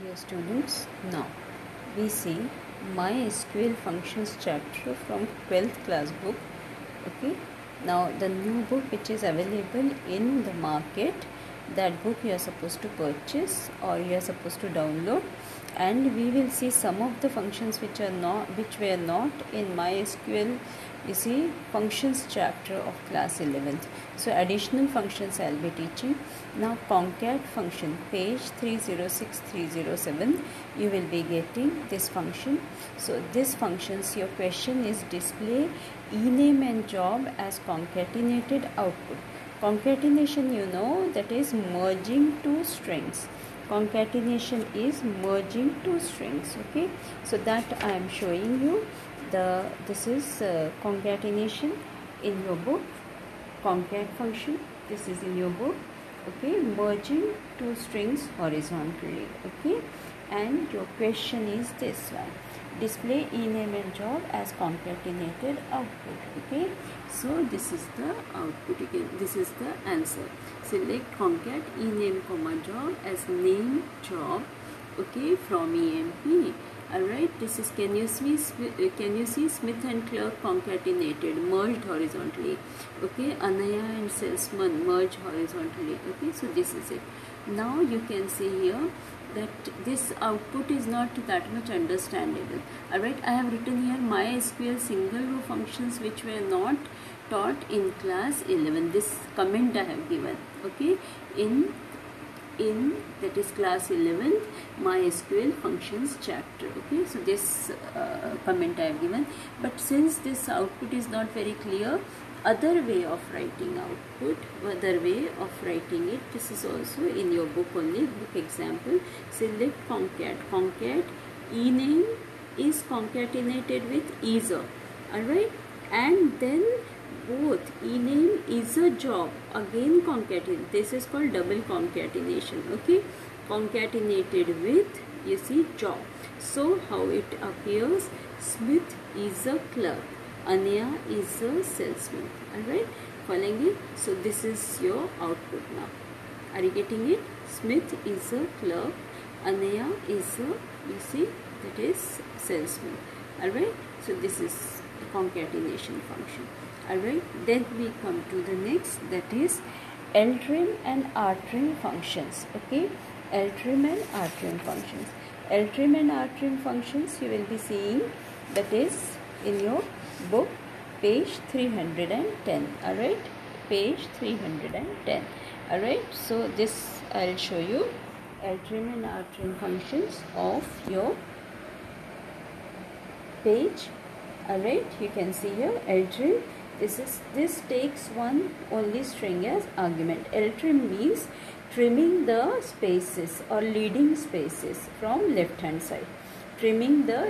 Dear students, now we see MySQL functions chapter from 12th class book. Okay, now the new book which is available in the market, that book you are supposed to purchase or you are supposed to download, and we will see some of the functions which are not which were not in MySQL. You see functions chapter of class 11th. So additional functions I'll be teaching. Now concat function page 306 307 you will be getting this function. So this functions your question is display ename and job as concatenated output. Concatenation you know that is merging two strings concatenation is merging two strings okay so that i am showing you the this is uh, concatenation in your book concat function this is in your book okay merging two strings horizontally okay and your question is this one display and job as concatenated output okay so this is the output again this is the answer select concat ename comma job as name job okay from emp alright this is can you see uh, can you see smith and clerk concatenated merged horizontally okay anaya and salesman merged horizontally okay so this is it. Now you can see here that this output is not that much understandable. Alright I have written here MySQL single row functions which were not taught in class 11 this comment I have given okay in in that is class 11 MySQL functions chapter okay? So this uh, comment I have given. But since this output is not very clear other way of writing output other way of writing it this is also in your book only book example select concat concat ename is concatenated with either alright? And then both ename is a job again concatenate this is called double concatenation okay concatenated with you see job so how it appears smith is a clerk Anya is a salesman. Alright, following it. So this is your output now. Are you getting it? Smith is a clerk. Anaya is a you see that is salesman. Alright, so this is concatenation function. Alright, then we come to the next that is ltrim and rtrim functions. Okay, ltrim and rtrim functions. ltrim and rtrim functions you will be seeing that is in your book page 310 all right page 310 all right so this i'll show you ltrim and rtrim functions of your page all right you can see here ltrim this is this takes one only string as argument. Ltrim means trimming the spaces or leading spaces from left hand side. Trimming the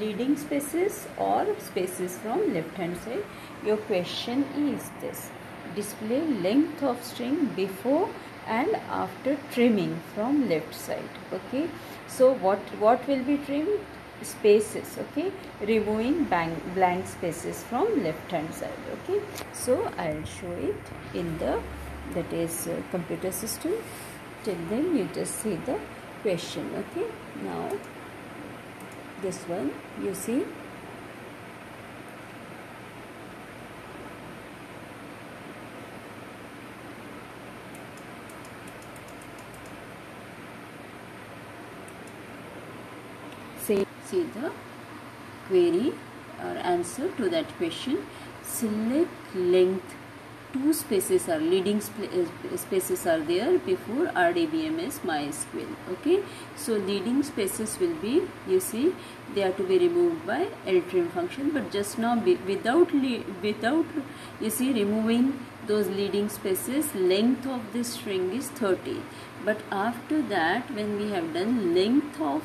leading spaces or spaces from left hand side. Your question is this. Display length of string before and after trimming from left side. Okay? So what what will be trimmed spaces okay? Removing blank, blank spaces from left hand side okay? So i'll show it in the that is uh, computer system. Till then you just see the question okay? Now this one you see see, the query or answer to that question. Select length. Two spaces are leading uh, spaces are there before RDBMS MySQL okay? So leading spaces will be you see they are to be removed by ltrim function but just now without without you see removing those leading spaces length of this string is 30 but after that when we have done length of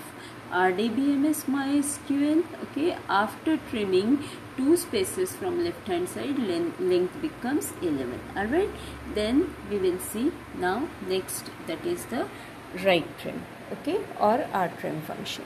RDBMS MySQL okay after trimming two spaces from left hand side length, becomes 11 alright? Then we will see now next that is the right trim okay or R trim function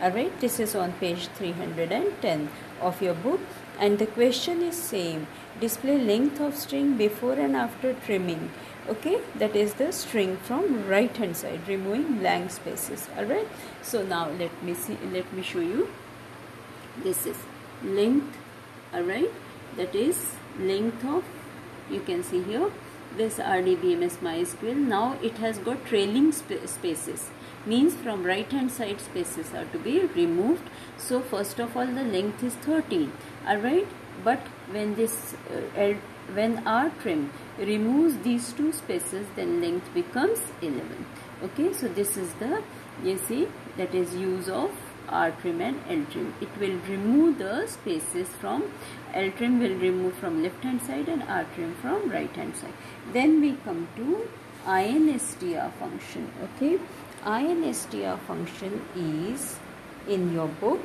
alright? This is on page 310 of your book and the question is same display length of string before and after trimming okay that is the string from right hand side removing blank spaces. All right so now let me see let me show you. This is length all right that is length of you can see here this RDBMS MySQL. Now it has got trailing sp spaces. Means from right hand side spaces are to be removed. So first of all the length is 13 alright but when this uh, when rtrim removes these two spaces then length becomes 11 okay so this is the you see that is use of R trim and L trim. It will remove the spaces from L trim will remove from left hand side and R trim from right hand side. Then we come to instr function okay? Instr function is in your book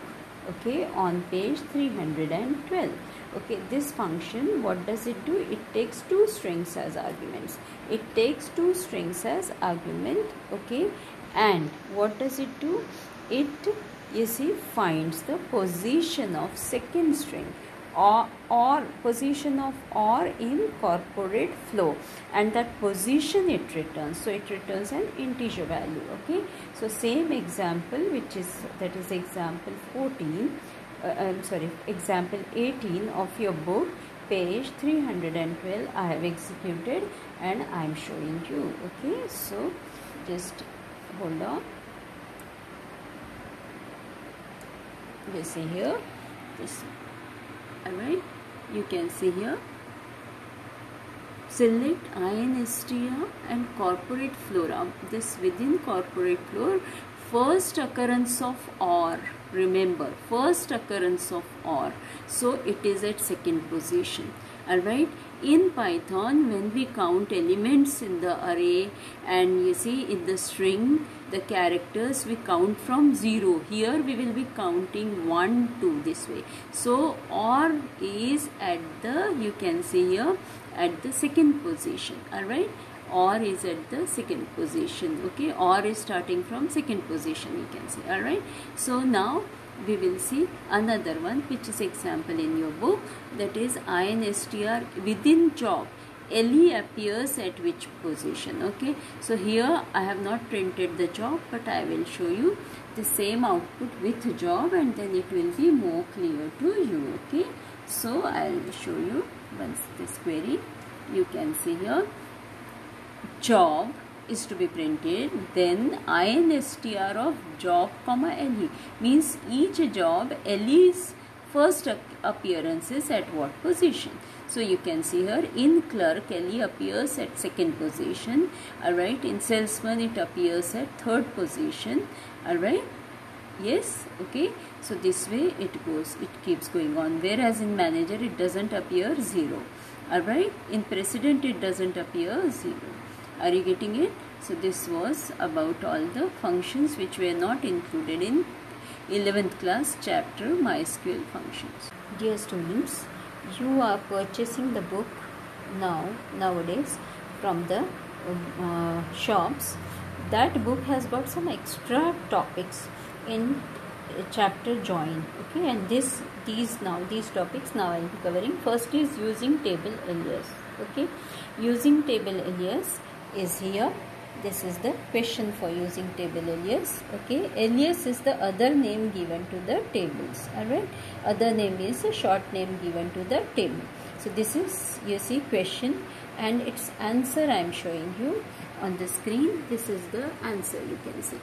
okay on page 312 okay this function what does it do? It takes two strings as arguments. It takes two strings as argument okay? And what does it do? It you see finds the position of second string or, or position of or in corporate floor and that position it returns. So it returns an integer value okay? So same example which is that is example 14 uh, I'm sorry example 18 of your book page 312 I have executed and I am showing you okay? So just hold on. You see here this alright you can see here. Select instr and corporate floor. This within corporate floor first occurrence of or remember first occurrence of or so it is at second position. Alright? In python when we count elements in the array and you see in the string the characters we count from 0 here we will be counting 1 2 this way. So or is at the you can see here at the second position. Alright or is at the second position okay? Or is starting from second position you can see alright? So now we will see another one which is example in your book that is instr within job LE appears at which position okay? So here I have not printed the job but I will show you the same output with job and then it will be more clear to you okay? So I'll show you once this query you can see here job is to be printed then instr of job comma le means each job le's first appearance is at what position? So you can see here in clerk le appears at second position alright? In salesman it appears at third position alright? Yes okay? So this way it goes it keeps going on. Whereas in manager it doesn't appear zero alright? In president it doesn't appear zero are you getting it? So this was about all the functions which were not included in 11th class chapter MySQL functions. Dear students, you are purchasing the book now nowadays from the uh, shops. That book has got some extra topics in chapter join okay and this these now these topics now i'll be covering first is using table alias okay using table alias is here. This is the question for using table alias okay? Alias is the other name given to the tables alright? Other name is a short name given to the table. So this is you see question and its answer I am showing you on the screen. This is the answer you can see.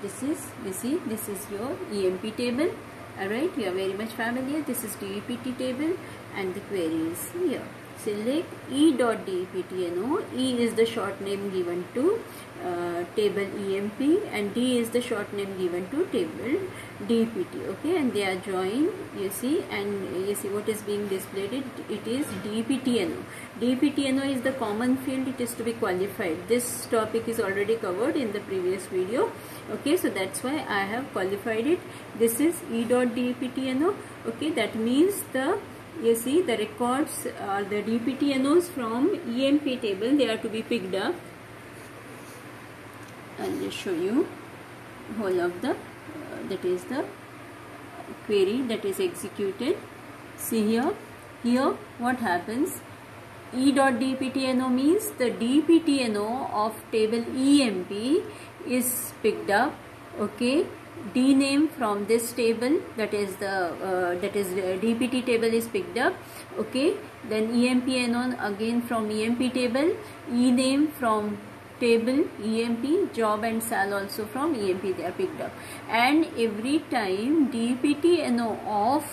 This is you see this is your EMP table alright? You are very much familiar. This is DEPT table and the query is here select e e.deptno. E is the short name given to uh, table EMP and D is the short name given to table DPT. Okay, and they are joined. You see, and you see what is being displayed. It, it is DPTNO. DPTNO is the common field. It is to be qualified. This topic is already covered in the previous video. Okay, so that's why I have qualified it. This is e.dptno. Okay, that means the you see the records uh, the DPTNOs from EMP table they are to be picked up. I'll just show you whole of the uh, that is the query that is executed. See here here what happens? E dot DPTNO means the DPTNO of table EMP is picked up okay D name from this table that is the uh, that is uh, DPT table is picked up okay? Then emp EMPNO again from EMP table E name from table EMP job and sal also from EMP they are picked up. And every time dpt DPTNO of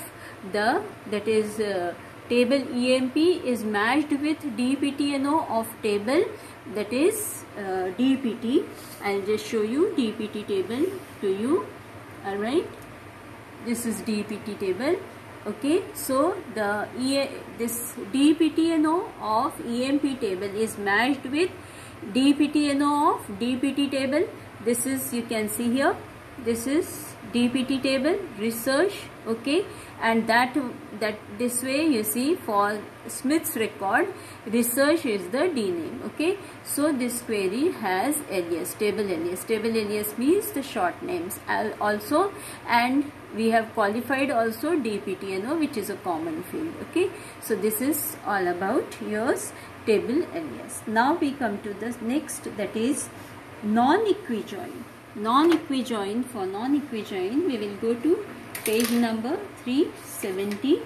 the that is uh, table EMP is matched with dpt DPTNO of table that is uh, DPT I'll just show you DPT table to you. Alright? This is DPT table. Okay? So the e this DPTNO of EMP table is matched with DPTNO of DPT table. This is you can see here this is DPT table research okay and that that this way you see for Smith's record research is the D name okay. So this query has alias table alias. Table alias means the short names also and we have qualified also DPTNO which is a common field okay. So this is all about yours table alias. Now we come to the next that is non-equijoin non-equijoin for non-equijoin we will go to page number 370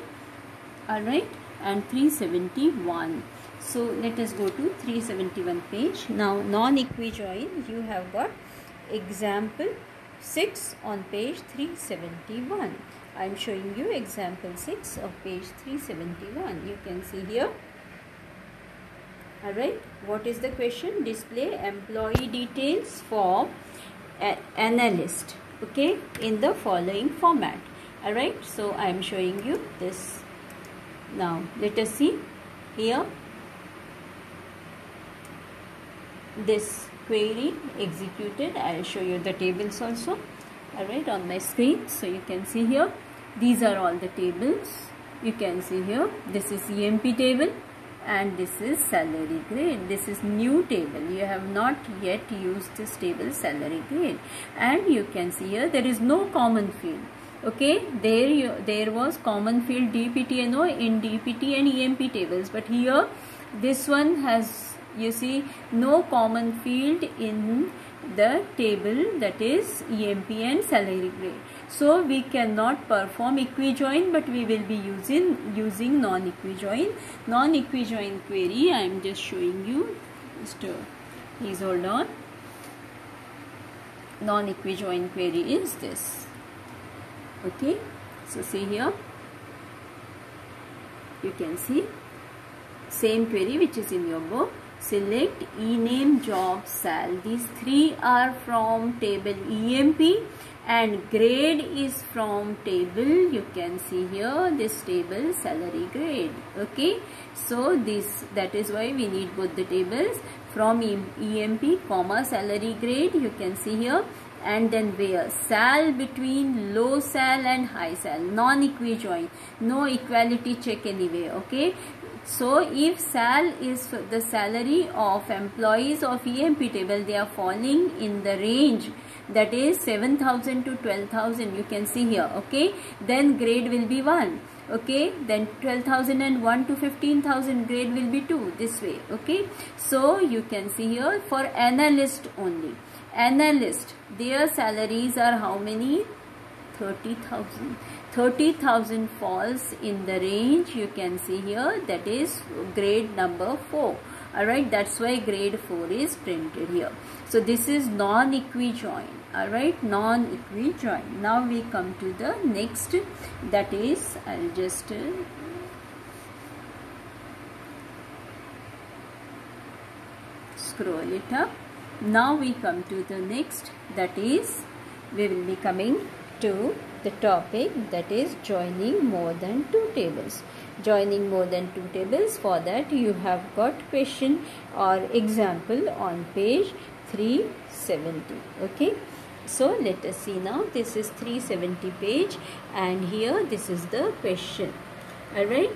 alright and 371 so let us go to 371 page. Now non-equijoin you have got example 6 on page 371 I am showing you example 6 of page 371 you can see here. Alright what is the question? Display employee details for analyst okay in the following format. Alright so I am showing you this. Now let us see here. This query executed. I will show you the tables also. Alright on my screen. So you can see here. These are all the tables. You can see here. This is EMP table and this is salary grade. This is new table. You have not yet used this table salary grade. And you can see here there is no common field. Okay? There you there was common field dptno in dpt and emp tables. But here this one has you see no common field in the table that is emp and salary grade so we cannot perform equijoin but we will be using using non-equijoin. Non-equijoin query I am just showing you. Uh, please hold on. Non-equijoin query is this. Okay. So see here. You can see same query which is in your book select ename job sal these three are from table emp and grade is from table you can see here this table salary grade. Okay? So this that is why we need both the tables. From emp comma salary grade you can see here. And then where? Sal between low sal and high sal non equijoin no equality check anyway okay so if sal is the salary of employees of emp table they are falling in the range. That is 7000 to 12000 you can see here okay? Then grade will be 1 okay? Then 12001 to 15000 grade will be 2 this way okay? So you can see here for analyst only. Analyst their salaries are how many? 30000 30000 falls in the range you can see here. That is grade number 4 alright that's why grade 4 is printed here. So this is non-equijoin. Alright non-equijoin. Now we come to the next. That is I'll just uh, scroll it up. Now we come to the next. That is we will be coming to the topic that is joining more than two tables. Joining more than two tables for that you have got question or example on page 370 okay? So let us see now this is 370 page and here this is the question. Alright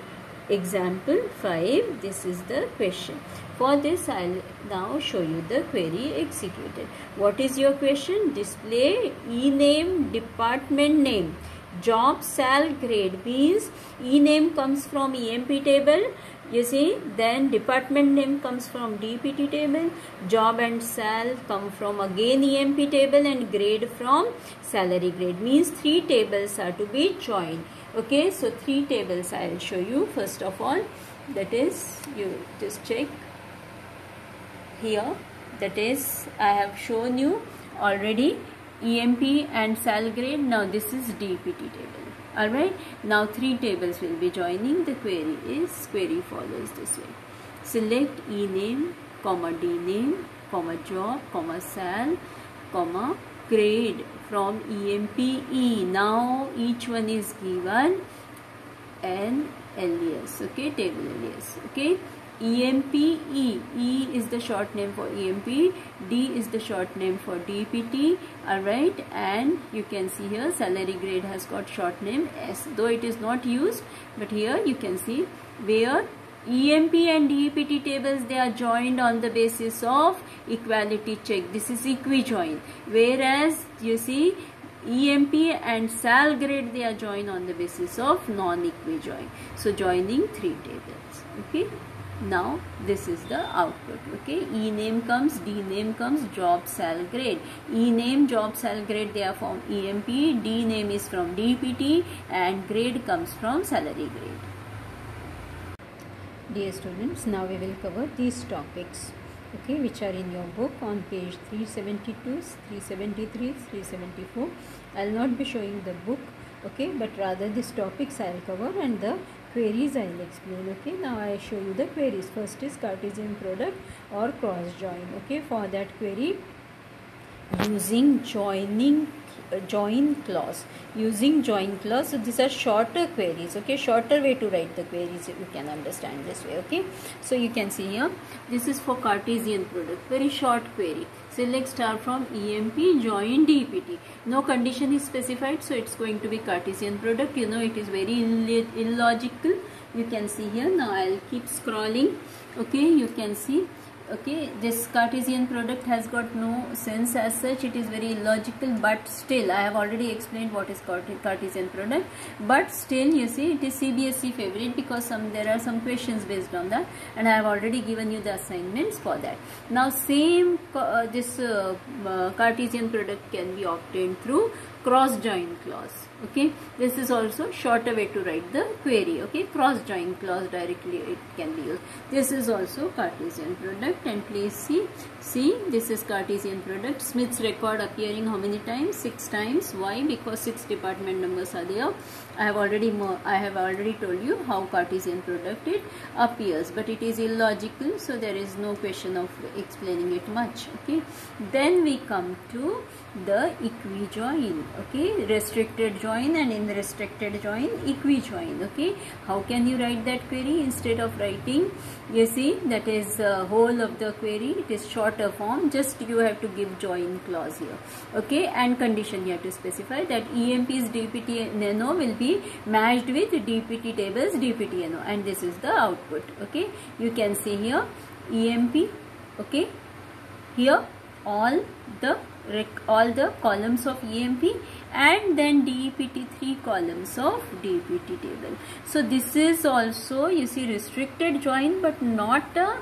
example 5 this is the question for this I'll now show you the query executed. What is your question? Display e name department name. Job sal grade means e name comes from emp table you see then department name comes from dpt table. Job and sal come from again emp table and grade from salary grade means three tables are to be joined. Okay so three tables i'll show you. First of all that is you just check here. That is i have shown you already emp and sal grade. Now this is dpt table. Alright now three tables will be joining. The query is query follows this way. Select e name comma d name comma job comma sal comma grade from empe now each one is given an alias okay? Table alias okay EMPE. E E is the short name for EMP. D is the short name for DPT. Alright. And you can see here salary grade has got short name S. Though it is not used. But here you can see where EMP and DPT tables they are joined on the basis of equality check. This is equi-join. Whereas you see EMP and SAL grade they are joined on the basis of non-equi-join. So joining three tables. Okay now this is the output okay? E name comes d name comes job cell grade. E name job cell grade they are from emp d name is from dpt and grade comes from salary grade. Dear students now we will cover these topics okay which are in your book on page 372 373 374 i'll not be showing the book okay but rather these topics i'll cover and the queries I will explain okay? Now I show you the queries. First is Cartesian product or cross join okay? For that query using joining uh, join clause. Using join clause so these are shorter queries okay? Shorter way to write the queries you can understand this way okay? So you can see here this is for Cartesian product. Very short query select star from EMP join DPT no condition is specified so it's going to be Cartesian product. You know it is very Ill illogical. You can see here. Now I'll keep scrolling. Okay you can see okay this Cartesian product has got no sense as such. It is very illogical but still I have already explained what is Cartesian product. But still you see it is CBSE favorite because some there are some questions based on that and I have already given you the assignments for that. Now same uh, this uh, uh, Cartesian product can be obtained through cross join clause okay this is also shorter way to write the query. Okay cross join clause directly it can be used. This is also cartesian product and please see see this is cartesian product. Smith's record appearing how many times? Six times. Why? Because six department numbers are there i have already i have already told you how cartesian product it appears but it is illogical so there is no question of explaining it much okay? Then we come to the equi-join okay? Restricted join and in the restricted join equi-join okay? How can you write that query instead of writing you see that is uh, whole of the query it is shorter form just you have to give join clause here okay? And condition you have to specify that EMP's DPT NO will be matched with DPT tables DPT NO and this is the output okay you can see here EMP okay here all the all the columns of EMP and then DPT 3 columns of DPT table. So this is also you see restricted join but not a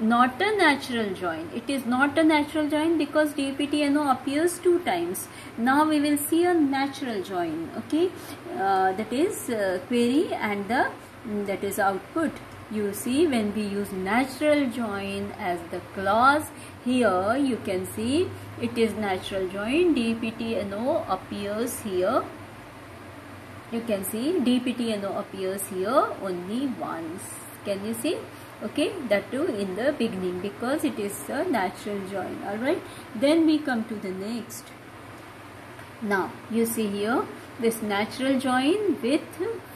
not a natural join. It is not a natural join because DPTNO appears two times. Now we will see a natural join. Okay, uh, that is uh, query and the that is output you see when we use natural join as the clause here you can see it is natural join dptno appears here you can see dptno appears here only once can you see okay that too in the beginning because it is a natural join all right then we come to the next. Now you see here this natural join with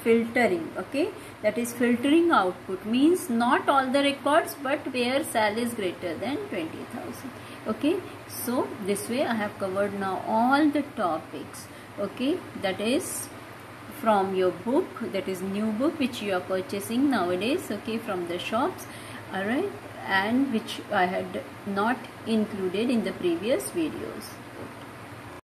filtering okay? That is filtering output means not all the records but where sal is greater than 20000 okay? So this way i have covered now all the topics okay? That is from your book that is new book which you are purchasing nowadays okay from the shops alright and which i had not included in the previous videos